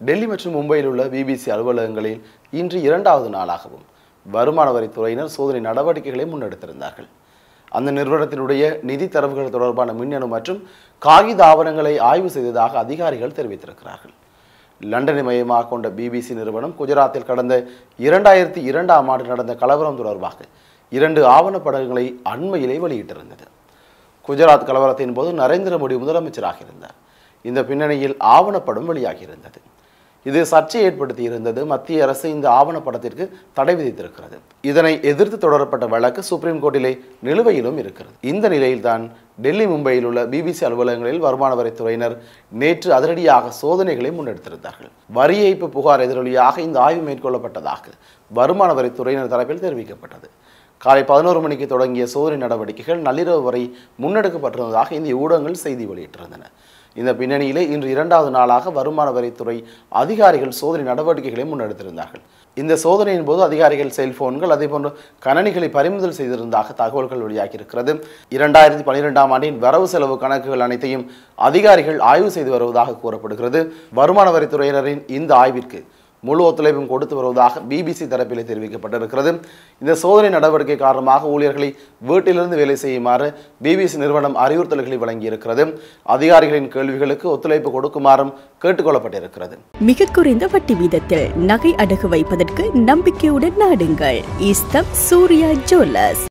டெல்லி மற்றும் மும்பையில் உள்ள பிபிசி அலுவலகங்களில் இன்று இரண்டாவது நாளாகவும் வருமான வரித்துறையினர் சோதனை நடவடிக்கைகளை முன்னெடுத்திருந்தார்கள். அந்த நிறுவனத்தினுடைய நிதி தரவுகள் தொடர்பான மின்னணு மற்றும் காகித ஆவணங்களை ஆய்வு செய்ததாக அதிகாரிகள் தெரிவித்திருக்கிறார்கள். லண்டனை மையமாக கொண்ட பிபிசி நிறுவனம் குஜராத்தில் கடந்த இரண்டாயிரத்தி இரண்டாம் ஆண்டு நடந்த கலவரம் தொடர்பாக இரண்டு ஆவணப்படங்களை அண்மையிலே வெளியிட்டிருந்தது. குஜராத் கலவரத்தின் போது நரேந்திர மோடி முதலமைச்சராக இருந்தார். இந்த பின்னணியில் ஆவணப்படம் வெளியாகியிருந்தது. இது சர்ச்சை ஏற்படுத்தி இருந்தது. மத்திய அரசு இந்த ஆவணப்படத்திற்கு தடை விதித்திருக்கிறது. இதனை எதிர்த்து தொடரப்பட்ட வழக்கு சுப்ரீம் கோர்ட்டிலே நிலுவையிலும் இருக்கிறது. இந்த நிலையில்தான் டெல்லி மும்பையில் உள்ள பிபிசி அலுவலகங்களில் வருமான வரித்துறையினர் நேற்று அதிரடியாக சோதனைகளை முன்னெடுத்திருந்தார்கள். வரி ஏய்ப்பு புகார் எதிரொலியாக இந்த ஆய்வு மேற்கொள்ளப்பட்டதாக வருமான வரித்துறையினர் தரப்பில் தெரிவிக்கப்பட்டது. காலை பதினோரு மணிக்கு தொடங்கிய சோதனை நடவடிக்கைகள் நள்ளிரவு வரை முன்னெடுக்கப்பட்டிருந்ததாக இந்திய ஊடகங்கள் செய்தி வெளியிட்டிருந்தன. இந்த பின்னணியிலே இன்று இரண்டாவது நாளாக வருமான வரித்துறை அதிகாரிகள் சோதனை நடவடிக்கைகளை முன்னெடுத்திருந்தார்கள். இந்த சோதனையின் போது அதிகாரிகள் செல்போன்கள் அதேபோன்று கணனிகளை பறிமுதல் செய்திருந்ததாக தகவல்கள் வெளியாகியிருக்கிறது. இரண்டாயிரத்தி பன்னிரெண்டாம் ஆண்டின் வரவு செலவு கணக்குகள் அனைத்தையும் அதிகாரிகள் ஆய்வு செய்து வருவதாக கூறப்படுகிறது. வருமான வரித்துறையினரின் இந்த ஆய்விற்கு முழு ஒத்துழைப்பும் கொடுத்து வருவதாக பிபிசி தரப்பில் தெரிவிக்கப்பட்டிருக்கிறது. இந்த சோதனை நடவடிக்கை காரணமாக ஊழியர்களை வீட்டிலிருந்து வேலை செய்யுமாறு பிபிசி நிறுவனம் அறிவுறுத்தல்களை வழங்கியிருக்கிறது. அதிகாரிகளின் கேள்விகளுக்கு ஒத்துழைப்பு கொடுக்குமாறும் கேட்டுக்கொள்ளப்பட்டிருக்கிறது. மிக குறைந்த வட்டி வீதத்தில் நகை அடகு வைப்பதற்கு நம்பிக்கையுடன் நாடுங்கள். ஈஸ்தம் சூர்யா ஜுவல்லர்ஸ்.